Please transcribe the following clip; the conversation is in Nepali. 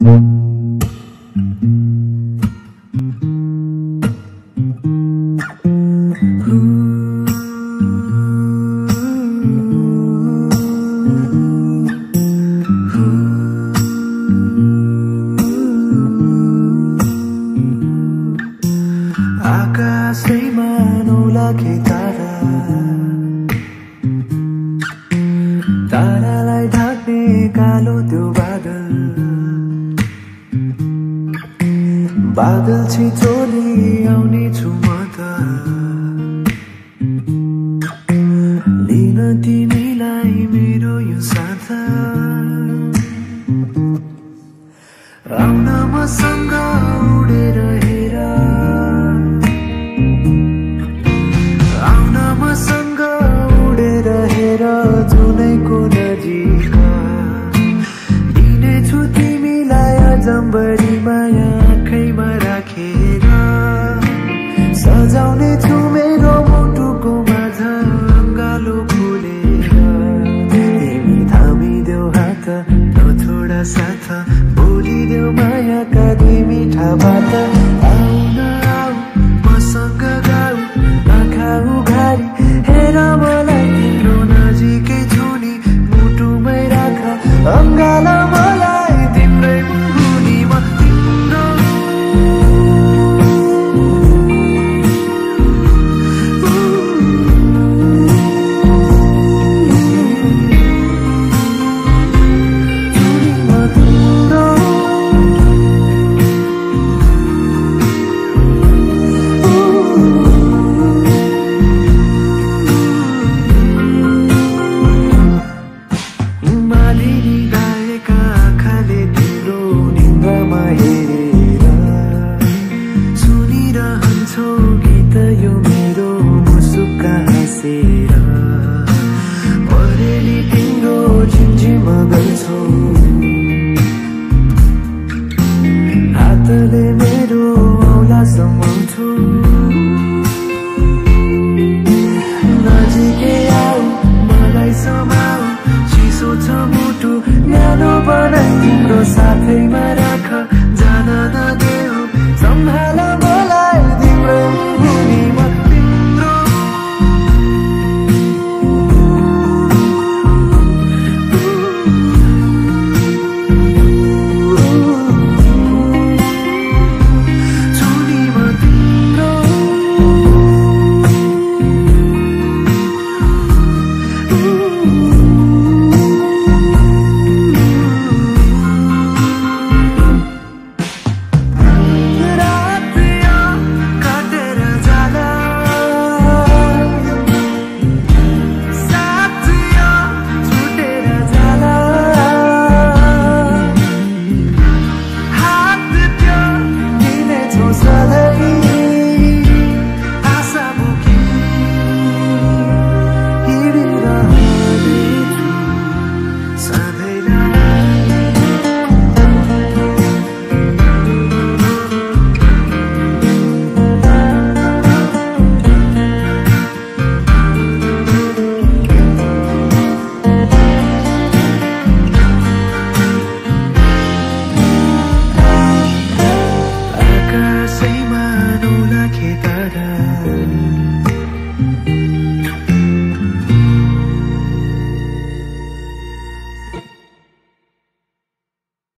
आकाशैमा नौलाखे तारा तारालाई ढाक्ने कालो त्यो बादल बादल छिचोली आउने छु म त। लिन तिमीलाई मेरो यो साथ। आउन मसँग उडेर हेर। आउन मसँग उडेर हेर जुनैको नजिक दिनेछु तिमीलाई अजम्बरी। छु मेरो मुटुको माझ अङ्गालो खोलेर तिमी थामिदेऊ हात नछोडा साथ। बोलिदेऊ मायाका दुई मिठा बात आउन कहाँ से रहा